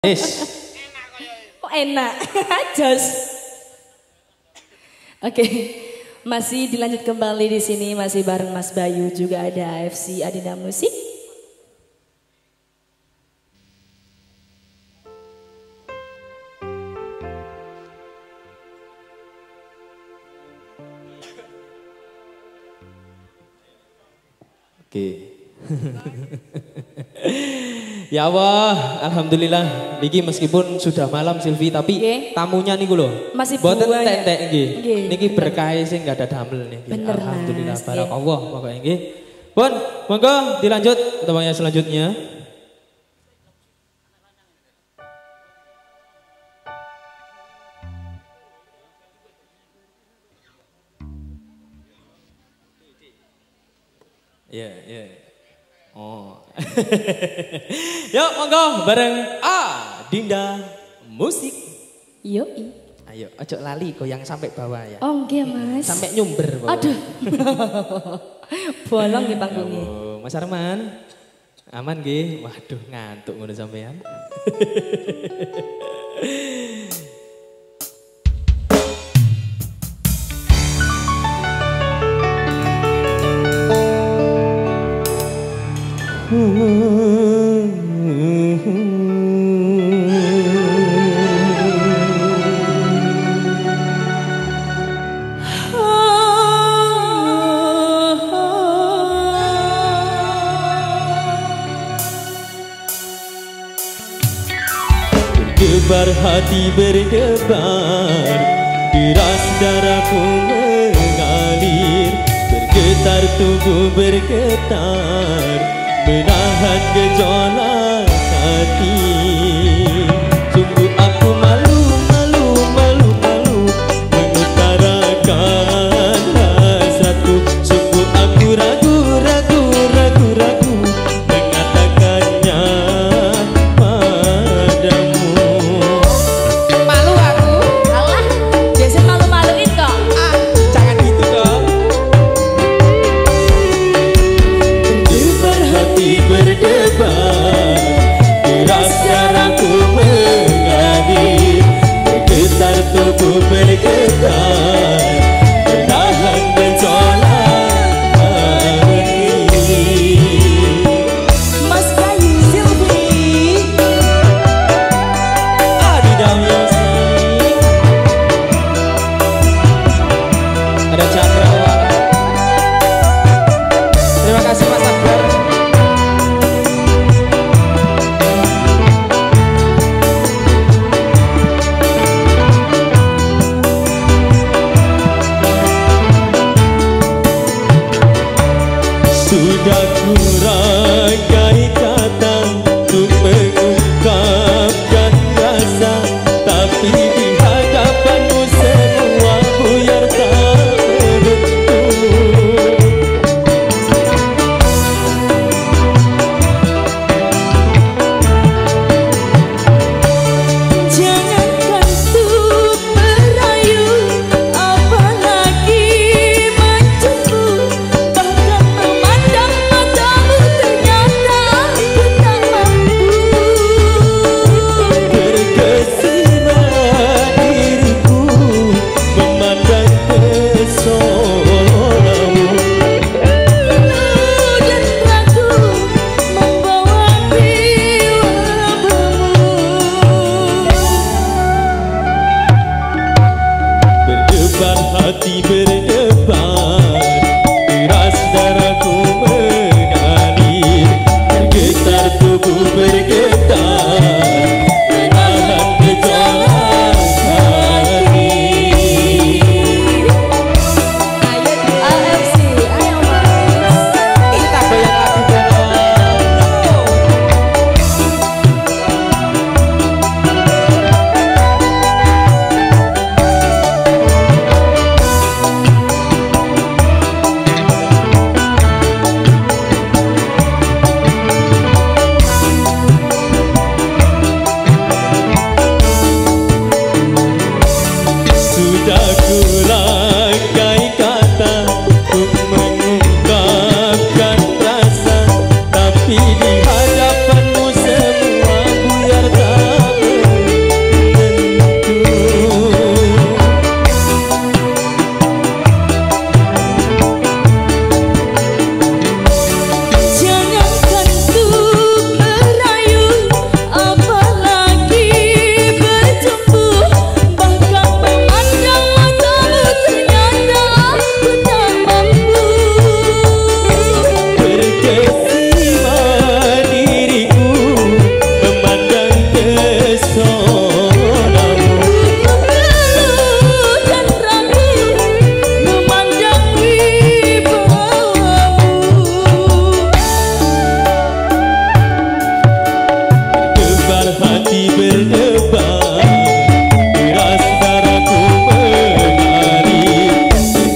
Is. Kok enak? Jos. Oke. Masih dilanjut kembali di sini masih bareng Mas Bayu juga ada AFC Adinda Musik. Oke. ya Allah, alhamdulillah. Niki meskipun sudah malam Silvi tapi Nggih. tamunya niku lho. Masih Boten banyak. entek-entek nggih. Nggih, Niki bener. berkah sing enggak ada damel niki. Bener, Alhamdulillah Mas, barakallah pokoknya nggih. Pun, monggo dilanjut temannya selanjutnya. Iya, iya. Oh. Yuk, monggo bareng A Dinda Musik. Yoi. Ayo, ojo lali goyang sampai bawah ya. Oh nggih Mas. Sampai nyumber bawah. Aduh. Bolong di panggungnya. Oh, Mas Arman. Aman nggih? Waduh, ngantuk ngono sampean. Berdebar hati berdebar Deras darahku mengalir. Bergetar tubuh bergetar Menahan gejolak hati Sudah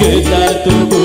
que tanto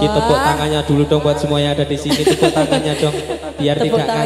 sedikit tepuk tangannya dulu dong buat semua yang ada di sini. Tepuk tangannya dong biar tepuk tidak